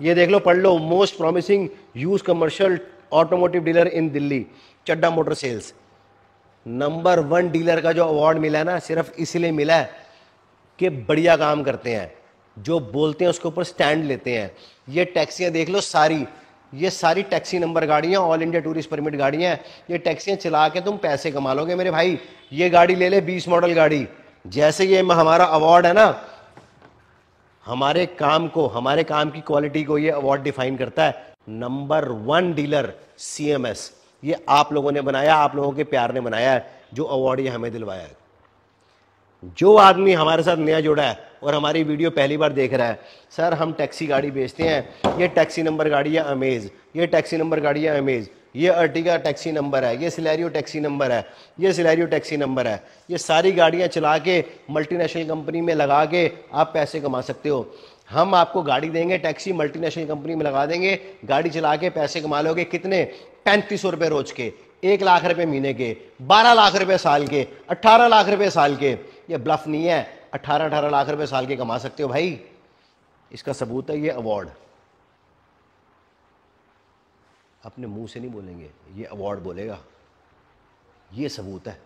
ये देख लो, पढ़ लो most promising use commercial automotive dealer in Delhi Chadha motor sales. Number one dealer का जो अवार्ड मिला है ना, सिर्फ़ इसलिए मिला है कि बढ़िया काम करते हैं, जो बोलते हैं उसके ऊपर स्टैंड लेते हैं। ये टैक्सियाँ देख लो सारी, ये सारी टैक्सी नंबर गाड़ियाँ ऑल इंडिया टूरिस्ट परमिट गाड़ियाँ हैं। ये टैक्सियाँ चला के तुम पैसे कमा लोगे मेरे भाई, ये गाड़ी ले ले बीस मॉडल गाड़ी। जैसे ये हमारा अवार्ड है ना हमारे काम को, हमारे काम की क्वालिटी को ये अवार्ड डिफाइन करता है। नंबर वन डीलर सीएमएस ये आप लोगों ने बनाया, आप लोगों के प्यार ने बनाया है, जो अवार्ड ये हमें दिलवाया है। जो आदमी हमारे साथ नया जुड़ा है और हमारी वीडियो पहली बार देख रहा है, सर, हम टैक्सी गाड़ी बेचते हैं। ये टैक्सी नंबर गाड़ी है अमेज ये टैक्सी नंबर गाड़ी है अमेज ये अर्टिगा टैक्सी नंबर है, ये सिलेरियो टैक्सी नंबर है, ये सिलेरियो टैक्सी नंबर है। ये सारी गाड़ियाँ चला के मल्टीनेशनल कंपनी में लगा के आप पैसे कमा सकते हो। हम आपको गाड़ी देंगे, टैक्सी मल्टीनेशनल कंपनी में लगा देंगे, गाड़ी चला के पैसे कमा लोगे कितने? पैंतीस सौ रुपये रोज के, एक लाख रुपए महीने के, बारह लाख रुपए साल के अट्ठारह लाख रुपए साल के। ये ब्लफ नहीं है अट्ठारह अठारह लाख रुपए साल के कमा सकते हो भाई। इसका सबूत है, ये अवार्ड अपने मुँह से नहीं बोलेंगे ये अवार्ड बोलेगा। ये सबूत है।